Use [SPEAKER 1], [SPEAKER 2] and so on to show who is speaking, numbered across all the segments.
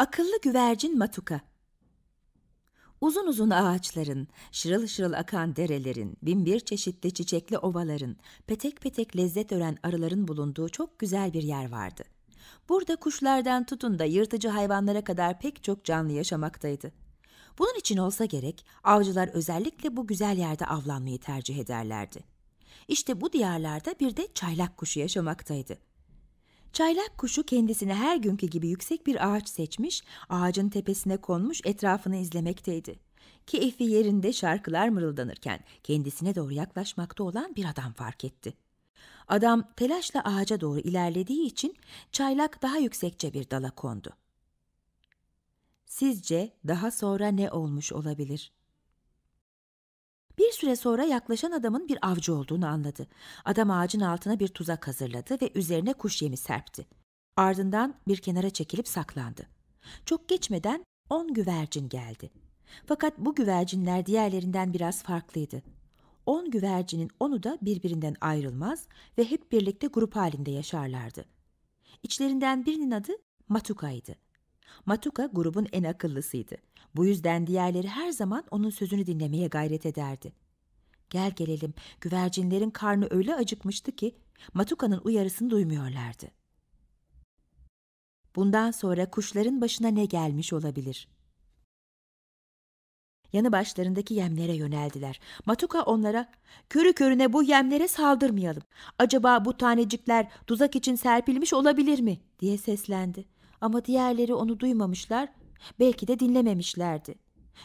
[SPEAKER 1] Akıllı güvercin Matuka Uzun uzun ağaçların, şırıl şırıl akan derelerin, binbir çeşitli çiçekli ovaların, petek petek lezzet ören arıların bulunduğu çok güzel bir yer vardı. Burada kuşlardan tutun da yırtıcı hayvanlara kadar pek çok canlı yaşamaktaydı. Bunun için olsa gerek avcılar özellikle bu güzel yerde avlanmayı tercih ederlerdi. İşte bu diyarlarda bir de çaylak kuşu yaşamaktaydı. Çaylak kuşu kendisine her günkü gibi yüksek bir ağaç seçmiş, ağacın tepesine konmuş etrafını izlemekteydi. Keyfi yerinde şarkılar mırıldanırken kendisine doğru yaklaşmakta olan bir adam fark etti. Adam telaşla ağaca doğru ilerlediği için çaylak daha yüksekçe bir dala kondu. Sizce daha sonra ne olmuş olabilir? Süre sonra yaklaşan adamın bir avcı olduğunu anladı. Adam ağacın altına bir tuzak hazırladı ve üzerine kuş yemi serpti. Ardından bir kenara çekilip saklandı. Çok geçmeden on güvercin geldi. Fakat bu güvercinler diğerlerinden biraz farklıydı. On güvercinin onu da birbirinden ayrılmaz ve hep birlikte grup halinde yaşarlardı. İçlerinden birinin adı Matuka'ydı. Matuka grubun en akıllısıydı. Bu yüzden diğerleri her zaman onun sözünü dinlemeye gayret ederdi. Gel gelelim güvercinlerin karnı öyle acıkmıştı ki Matuka'nın uyarısını duymuyorlardı. Bundan sonra kuşların başına ne gelmiş olabilir? Yanı başlarındaki yemlere yöneldiler. Matuka onlara, körü körüne bu yemlere saldırmayalım. Acaba bu tanecikler tuzak için serpilmiş olabilir mi? diye seslendi. Ama diğerleri onu duymamışlar, belki de dinlememişlerdi.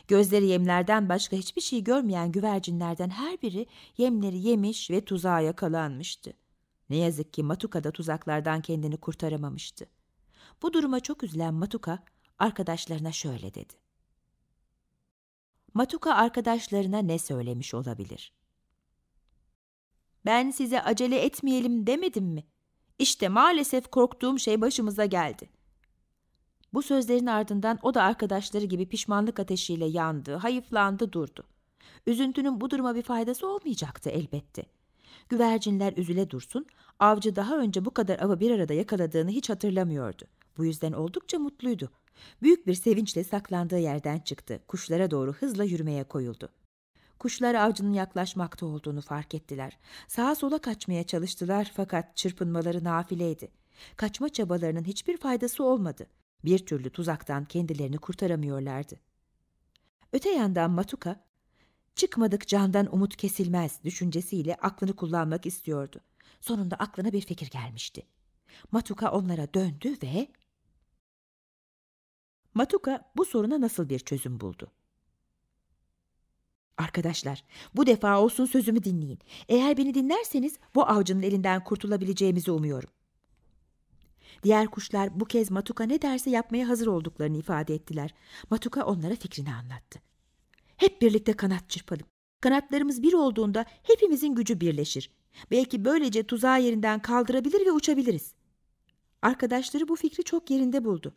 [SPEAKER 1] Gözleri yemlerden başka hiçbir şey görmeyen güvercinlerden her biri yemleri yemiş ve tuzağa yakalanmıştı. Ne yazık ki Matuka da tuzaklardan kendini kurtaramamıştı. Bu duruma çok üzülen Matuka arkadaşlarına şöyle dedi. Matuka arkadaşlarına ne söylemiş olabilir? Ben size acele etmeyelim demedim mi? İşte maalesef korktuğum şey başımıza geldi. Bu sözlerin ardından o da arkadaşları gibi pişmanlık ateşiyle yandı, hayıflandı, durdu. Üzüntünün bu duruma bir faydası olmayacaktı elbette. Güvercinler üzüle dursun, avcı daha önce bu kadar avı bir arada yakaladığını hiç hatırlamıyordu. Bu yüzden oldukça mutluydu. Büyük bir sevinçle saklandığı yerden çıktı. Kuşlara doğru hızla yürümeye koyuldu. Kuşlar avcının yaklaşmakta olduğunu fark ettiler. Sağa sola kaçmaya çalıştılar fakat çırpınmaları nafileydi. Kaçma çabalarının hiçbir faydası olmadı. Bir türlü tuzaktan kendilerini kurtaramıyorlardı. Öte yandan Matuka, çıkmadık candan umut kesilmez düşüncesiyle aklını kullanmak istiyordu. Sonunda aklına bir fikir gelmişti. Matuka onlara döndü ve... Matuka bu soruna nasıl bir çözüm buldu? Arkadaşlar, bu defa olsun sözümü dinleyin. Eğer beni dinlerseniz bu avcının elinden kurtulabileceğimizi umuyorum. Diğer kuşlar bu kez Matuka ne derse yapmaya hazır olduklarını ifade ettiler. Matuka onlara fikrini anlattı. Hep birlikte kanat çırpalım. Kanatlarımız bir olduğunda hepimizin gücü birleşir. Belki böylece tuzağı yerinden kaldırabilir ve uçabiliriz. Arkadaşları bu fikri çok yerinde buldu.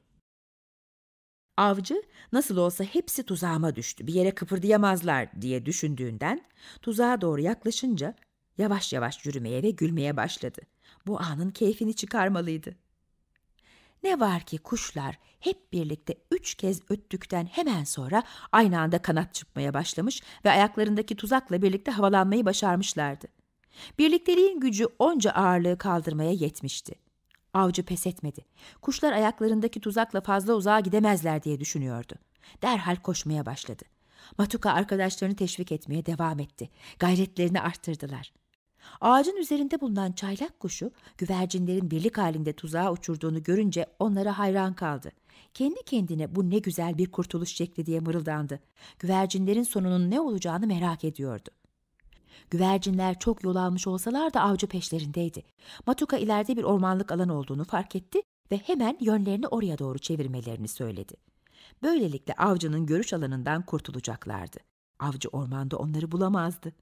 [SPEAKER 1] Avcı nasıl olsa hepsi tuzağıma düştü, bir yere kıpırdayamazlar diye düşündüğünden tuzağa doğru yaklaşınca yavaş yavaş yürümeye ve gülmeye başladı. Bu anın keyfini çıkarmalıydı. Ne var ki kuşlar hep birlikte üç kez öttükten hemen sonra aynı anda kanat çırpmaya başlamış ve ayaklarındaki tuzakla birlikte havalanmayı başarmışlardı. Birlikteliğin gücü onca ağırlığı kaldırmaya yetmişti. Avcı pes etmedi. Kuşlar ayaklarındaki tuzakla fazla uzağa gidemezler diye düşünüyordu. Derhal koşmaya başladı. Matuka arkadaşlarını teşvik etmeye devam etti. Gayretlerini arttırdılar. Ağacın üzerinde bulunan çaylak kuşu güvercinlerin birlik halinde tuzağa uçurduğunu görünce onlara hayran kaldı. Kendi kendine bu ne güzel bir kurtuluş şekli diye mırıldandı. Güvercinlerin sonunun ne olacağını merak ediyordu. Güvercinler çok yol almış olsalar da avcı peşlerindeydi. Matuka ileride bir ormanlık alan olduğunu fark etti ve hemen yönlerini oraya doğru çevirmelerini söyledi. Böylelikle avcının görüş alanından kurtulacaklardı. Avcı ormanda onları bulamazdı.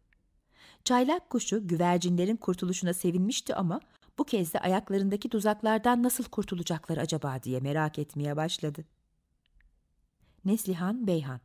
[SPEAKER 1] Çaylak kuşu güvercinlerin kurtuluşuna sevinmişti ama bu kez de ayaklarındaki tuzaklardan nasıl kurtulacaklar acaba diye merak etmeye başladı. Neslihan Beyhan